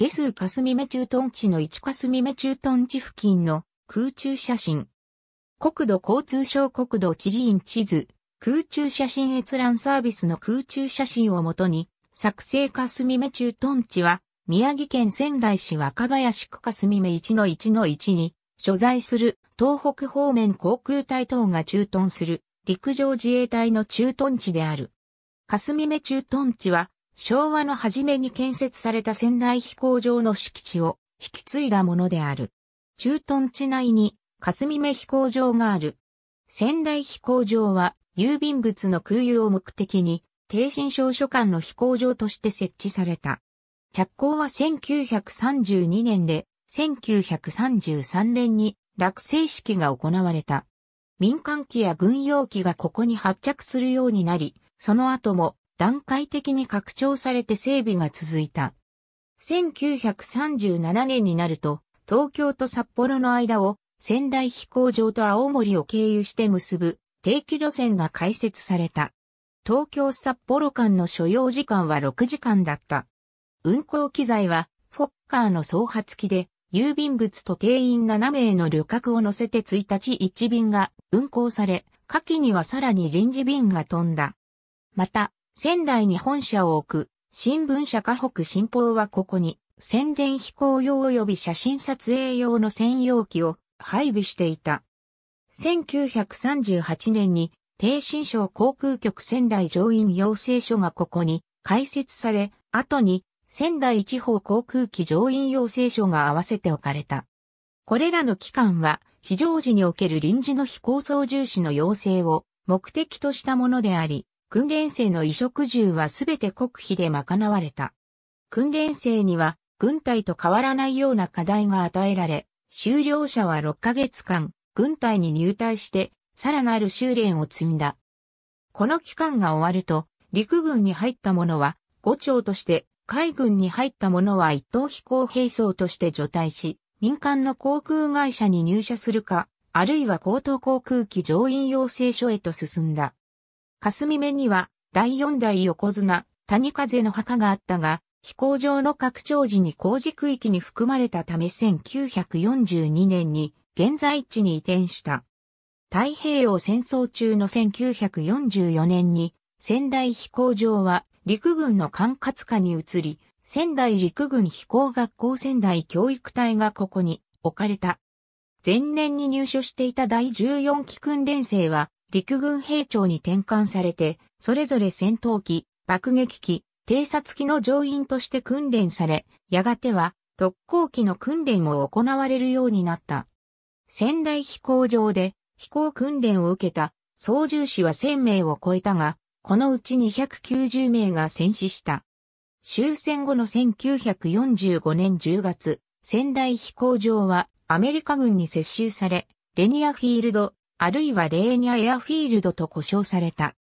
下数霞目駐屯地の1霞目駐屯地付近の空中写真。国土交通省国土地理院地図、空中写真閲覧サービスの空中写真をもとに、作成霞目駐屯地は、宮城県仙台市若林区霞目1-1-1に所在する東北方面航空隊等が駐屯する陸上自衛隊の駐屯地である。霞目駐屯地は昭和の初めに建設された仙台飛行場の敷地を引き継いだものである。駐屯地内に霞目飛行場がある。仙台飛行場は郵便物の空輸を目的に低新証書館の飛行場として設置された。着工は1932年で1933年に落成式が行われた。民間機や軍用機がここに発着するようになり、その後も段階的に拡張されて整備が続いた。1937年になると、東京と札幌の間を仙台飛行場と青森を経由して結ぶ定期路線が開設された。東京札幌間の所要時間は6時間だった。運行機材はフォッカーの総発機で郵便物と定員7名の旅客を乗せて1日1便が運行され、下記にはさらに臨時便が飛んだ。また、仙台に本社を置く新聞社河北新報はここに宣伝飛行用及び写真撮影用の専用機を配備していた。1938年に低新省航空局仙台上院養成所がここに開設され、後に仙台地方航空機上院養成所が合わせて置かれた。これらの機関は非常時における臨時の飛行操縦士の養成を目的としたものであり、訓練生の衣食住はすべて国費で賄われた。訓練生には軍隊と変わらないような課題が与えられ、修了者は6ヶ月間、軍隊に入隊して、さらなる修練を積んだ。この期間が終わると、陸軍に入った者は、五長として、海軍に入った者は一等飛行兵装として除隊し、民間の航空会社に入社するか、あるいは高等航空機乗員養成所へと進んだ。霞目には第四代横綱谷風の墓があったが、飛行場の拡張時に工事区域に含まれたため1942年に現在地に移転した。太平洋戦争中の1944年に仙台飛行場は陸軍の管轄下に移り、仙台陸軍飛行学校仙台教育隊がここに置かれた。前年に入所していた第14期訓練生は陸軍兵長に転換されて、それぞれ戦闘機、爆撃機、偵察機の乗員として訓練され、やがては特攻機の訓練も行われるようになった。仙台飛行場で飛行訓練を受けた操縦士は1000名を超えたが、このうち290名が戦死した。終戦後の1945年10月、仙台飛行場はアメリカ軍に接収され、レニアフィールド、あるいはレーニャエアフィールドと呼称された。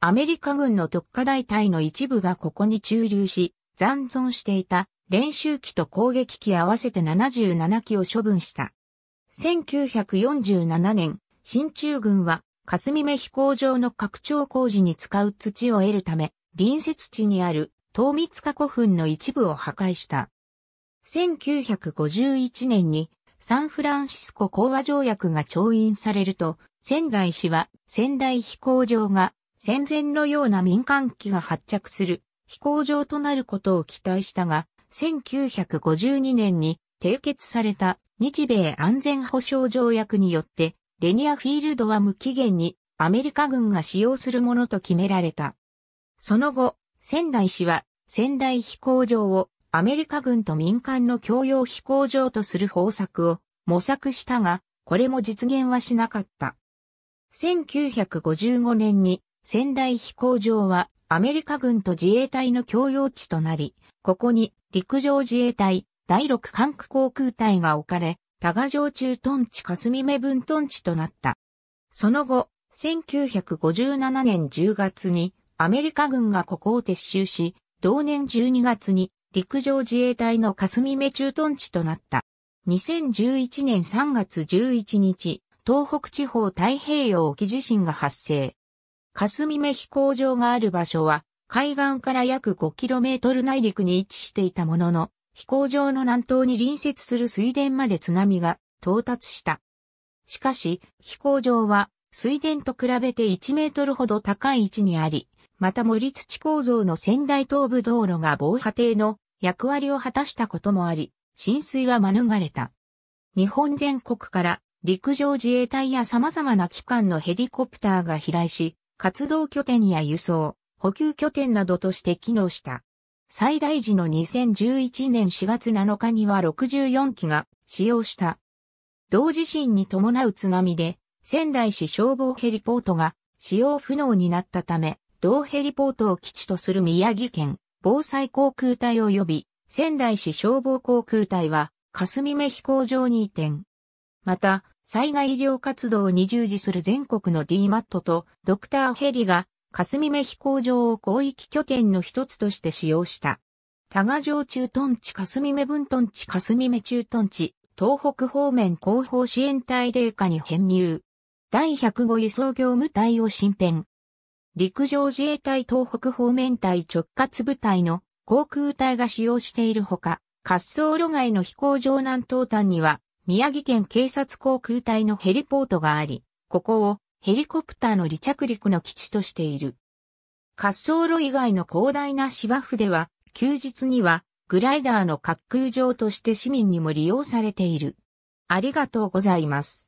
アメリカ軍の特化大隊の一部がここに駐留し、残存していた練習機と攻撃機合わせて77機を処分した。1947年、新中軍は霞目飛行場の拡張工事に使う土を得るため、隣接地にある東密化古墳の一部を破壊した。1951年にサンフランシスコ講和条約が調印されると、仙台市は仙台飛行場が戦前のような民間機が発着する飛行場となることを期待したが、1952年に締結された日米安全保障条約によって、レニアフィールドは無期限にアメリカ軍が使用するものと決められた。その後、仙台市は仙台飛行場をアメリカ軍と民間の共用飛行場とする方策を模索したが、これも実現はしなかった。1955年に仙台飛行場はアメリカ軍と自衛隊の共用地となり、ここに陸上自衛隊第6管区航空隊が置かれ、多賀城駐屯地霞目分屯地となった。その後、1957年10月にアメリカ軍がここを撤収し、同年12月に陸上自衛隊の霞目駐屯地となった。2011年3月11日、東北地方太平洋沖地震が発生。霞目飛行場がある場所は、海岸から約 5km 内陸に位置していたものの、飛行場の南東に隣接する水田まで津波が到達した。しかし、飛行場は水田と比べて1メートルほど高い位置にあり、また森土構造の仙台東部道路が防波堤の役割を果たしたこともあり、浸水は免れた。日本全国から陸上自衛隊や様々な機関のヘリコプターが飛来し、活動拠点や輸送、補給拠点などとして機能した。最大時の2011年4月7日には64機が使用した。同地震に伴う津波で仙台市消防ヘリポートが使用不能になったため、同ヘリポートを基地とする宮城県防災航空隊及び仙台市消防航空隊は霞目飛行場に移転。また、災害医療活動に従事する全国の DMAT とドクターヘリが霞目飛行場を広域拠点の一つとして使用した。多賀城駐屯地霞目分屯地霞目駐屯地、東北方面後方支援隊霊下に編入。第105輸送業務隊を新編。陸上自衛隊東北方面隊直轄部隊の航空隊が使用しているほか、滑走路外の飛行場南東端には宮城県警察航空隊のヘリポートがあり、ここをヘリコプターの離着陸の基地としている。滑走路以外の広大な芝生では、休日にはグライダーの滑空場として市民にも利用されている。ありがとうございます。